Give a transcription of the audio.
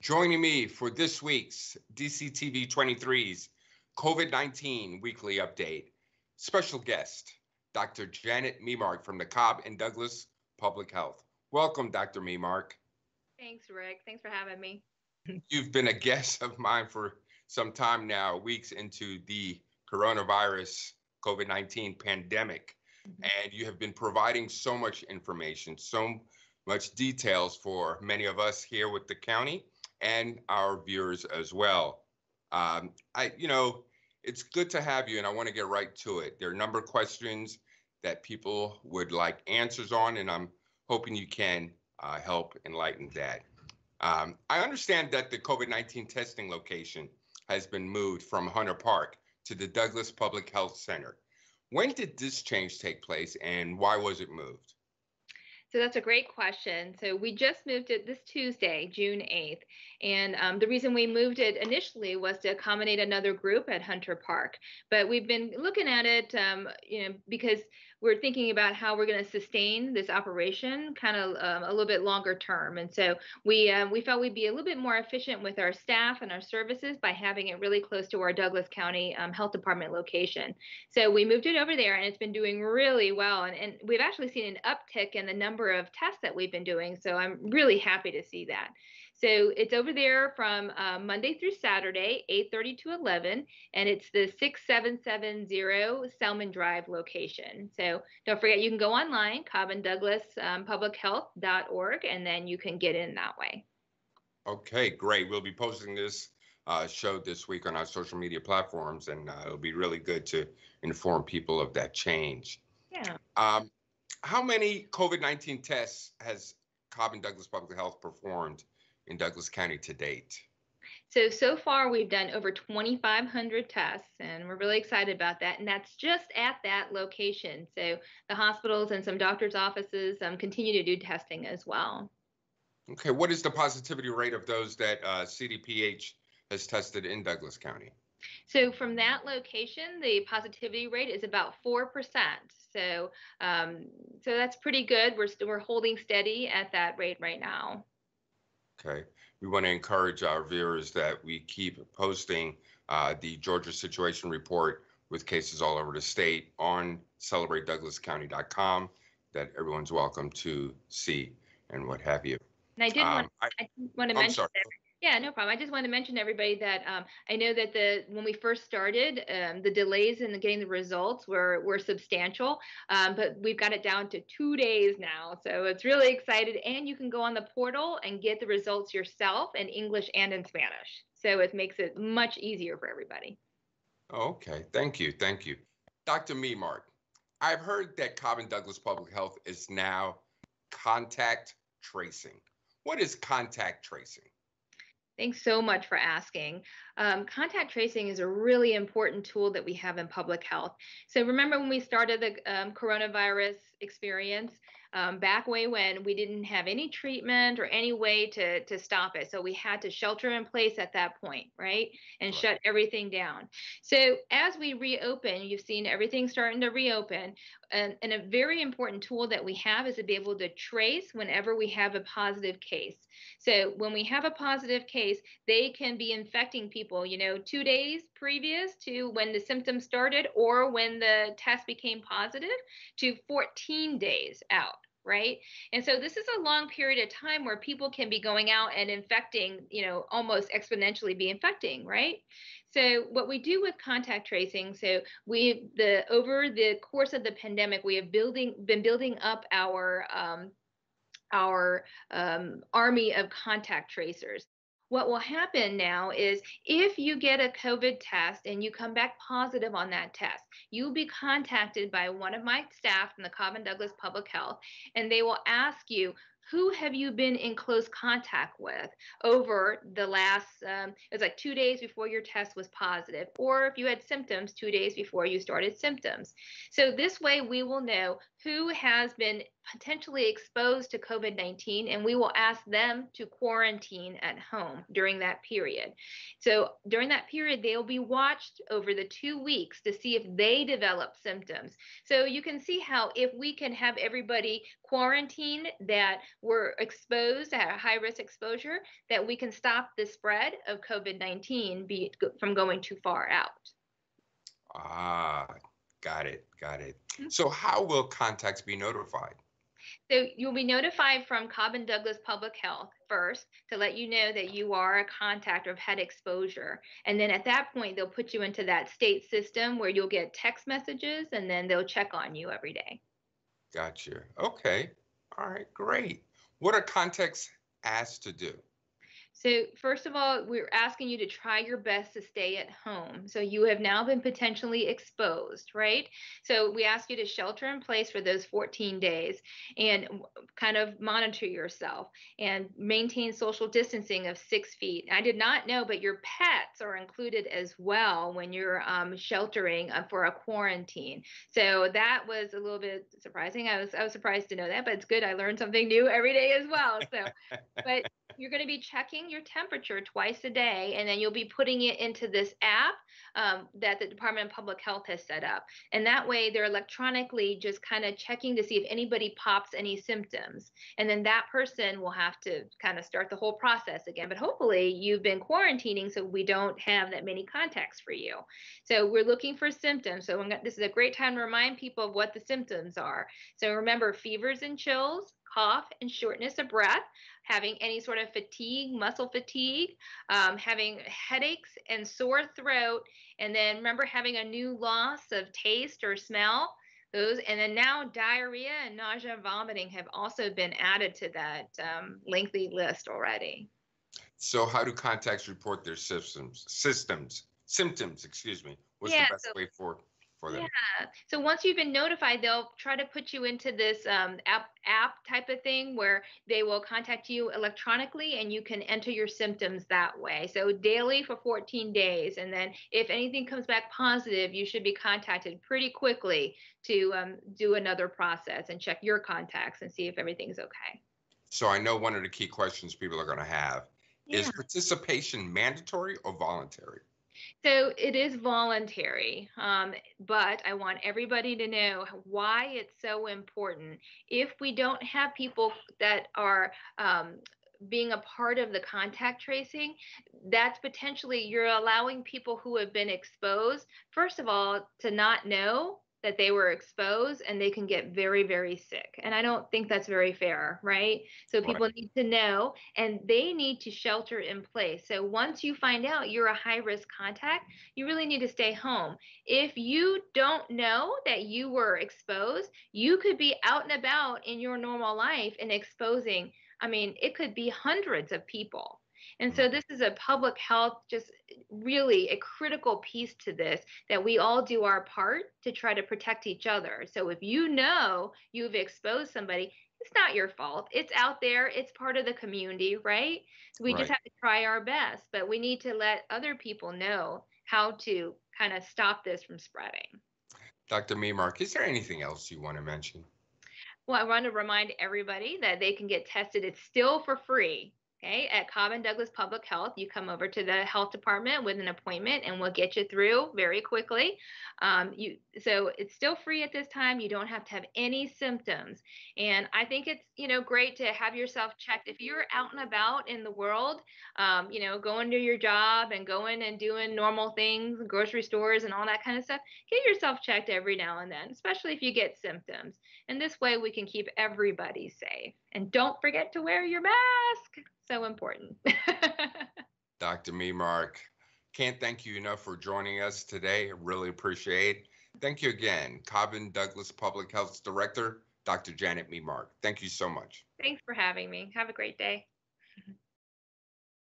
Joining me for this week's DCTV 23's COVID 19 weekly update, special guest, Dr. Janet Memark from the Cobb and Douglas Public Health. Welcome, Dr. Memark. Thanks, Rick. Thanks for having me. You've been a guest of mine for some time now, weeks into the coronavirus COVID 19 pandemic. Mm-hmm. And you have been providing so much information, so much details for many of us here with the county and our viewers as well. Um, I, you know, it's good to have you, and I want to get right to it. There are a number of questions that people would like answers on, and I'm hoping you can uh, help enlighten that. Um, I understand that the COVID 19 testing location has been moved from Hunter Park to the Douglas Public Health Center. When did this change take place, and why was it moved? So that's a great question. So we just moved it this Tuesday, June 8th. And um, the reason we moved it initially was to accommodate another group at Hunter Park. But we've been looking at it, um, you know, because we're thinking about how we're going to sustain this operation kind of um, a little bit longer term. And so we um, we felt we'd be a little bit more efficient with our staff and our services by having it really close to our Douglas County um, Health Department location. So we moved it over there, and it's been doing really well. And, and we've actually seen an uptick in the number of tests that we've been doing. So I'm really happy to see that. So it's over there from uh, Monday through Saturday, 8:30 to 11, and it's the 6770 Selman Drive location. So don't forget, you can go online, cobbanddouglaspublichealth.org, um, and then you can get in that way. Okay, great. We'll be posting this uh, show this week on our social media platforms, and uh, it'll be really good to inform people of that change. Yeah. Um, how many COVID 19 tests has Cobb and Douglas Public Health performed in Douglas County to date? So, so far we've done over 2,500 tests, and we're really excited about that. And that's just at that location. So, the hospitals and some doctors' offices um, continue to do testing as well. Okay, what is the positivity rate of those that uh, CDPH has tested in Douglas County? So, from that location, the positivity rate is about 4%. So, um, so that's pretty good. We're, we're holding steady at that rate right now. Okay. We want to encourage our viewers that we keep posting uh, the Georgia Situation Report with cases all over the state on celebratedouglascounty.com that everyone's welcome to see and what have you. And I did um, want, I, I want to mention yeah, no problem. I just want to mention to everybody that um, I know that the when we first started, um, the delays in the getting the results were were substantial, um, but we've got it down to two days now, so it's really excited. And you can go on the portal and get the results yourself in English and in Spanish, so it makes it much easier for everybody. Okay, thank you, thank you, Dr. Memark. I've heard that Cobb and Douglas Public Health is now contact tracing. What is contact tracing? Thanks so much for asking. Um, contact tracing is a really important tool that we have in public health. So remember when we started the um, coronavirus experience, um, back way when we didn't have any treatment or any way to, to stop it. So we had to shelter in place at that point, right? And right. shut everything down. So as we reopen, you've seen everything starting to reopen. And, and a very important tool that we have is to be able to trace whenever we have a positive case. So when we have a positive case, they can be infecting people, you know, two days previous to when the symptoms started or when the test became positive to 14 days out right? And so this is a long period of time where people can be going out and infecting you know almost exponentially be infecting right? So what we do with contact tracing so we the over the course of the pandemic we have building been building up our um, our um, army of contact tracers what will happen now is if you get a COVID test and you come back positive on that test, you'll be contacted by one of my staff from the Cobb and Douglas Public Health, and they will ask you, who have you been in close contact with over the last um, it was like two days before your test was positive or if you had symptoms two days before you started symptoms so this way we will know who has been potentially exposed to COVID 19, and we will ask them to quarantine at home during that period. So, during that period, they'll be watched over the two weeks to see if they develop symptoms. So, you can see how if we can have everybody quarantine that were exposed at a high risk exposure, that we can stop the spread of COVID 19 from going too far out. Ah, got it, got it. Mm-hmm. So, how will contacts be notified? So you'll be notified from Cobb and Douglas Public Health first to let you know that you are a contact or have had exposure. And then at that point, they'll put you into that state system where you'll get text messages and then they'll check on you every day. Gotcha. Okay. All right. Great. What are contacts asked to do? So, first of all, we're asking you to try your best to stay at home. So, you have now been potentially exposed, right? So, we ask you to shelter in place for those 14 days and kind of monitor yourself and maintain social distancing of six feet. I did not know, but your pets are included as well when you're um, sheltering uh, for a quarantine. So, that was a little bit surprising. I was I was surprised to know that, but it's good. I learned something new every day as well. So, but you're going to be checking your temperature twice a day, and then you'll be putting it into this app um, that the Department of Public Health has set up. And that way, they're electronically just kind of checking to see if anybody pops any symptoms. And then that person will have to kind of start the whole process again. But hopefully, you've been quarantining so we don't have that many contacts for you. So we're looking for symptoms. So this is a great time to remind people of what the symptoms are. So remember, fevers and chills, cough and shortness of breath, having any sort of fatigue, muscle fatigue, um, having headaches and sore throat, and then remember having a new loss of taste or smell. Those and then now diarrhea and nausea and vomiting have also been added to that um, lengthy list already. So, how do contacts report their systems? Systems, symptoms, excuse me. What's yeah, the best so, way for for them. Yeah. So once you've been notified, they'll try to put you into this um, app app type of thing where they will contact you electronically and you can enter your symptoms that way. So daily for 14 days, and then if anything comes back positive, you should be contacted pretty quickly to um, do another process and check your contacts and see if everything's okay. So I know one of the key questions people are going to have yeah. is participation mandatory or voluntary? So it is voluntary, um, but I want everybody to know why it's so important. If we don't have people that are um, being a part of the contact tracing, that's potentially you're allowing people who have been exposed, first of all, to not know that they were exposed and they can get very very sick. And i don't think that's very fair right? So people right. need to know and they need to shelter in place. So once you find out you're a high risk contact you really need to stay home. If you don't know that you were exposed you could be out and about in your normal life and exposing i mean it could be hundreds of people and mm-hmm. so this is a public health, just really a critical piece to this that we all do our part to try to protect each other. So if you know you've exposed somebody, it's not your fault. It's out there. It's part of the community, right? We right. just have to try our best, but we need to let other people know how to kind of stop this from spreading. Dr. Memark, is there anything else you want to mention? Well, I want to remind everybody that they can get tested. It's still for free. Okay, at Cobb and Douglas Public Health, you come over to the health department with an appointment, and we'll get you through very quickly. Um, you so it's still free at this time. You don't have to have any symptoms, and I think it's you know great to have yourself checked if you're out and about in the world, um, you know, going to your job and going and doing normal things, grocery stores and all that kind of stuff. Get yourself checked every now and then, especially if you get symptoms. And this way, we can keep everybody safe. And don't forget to wear your mask so important. Dr. Memark, can't thank you enough for joining us today. Really appreciate. Thank you again, Cobb and Douglas Public Health Director, Dr. Janet Memark. Thank you so much. Thanks for having me. Have a great day.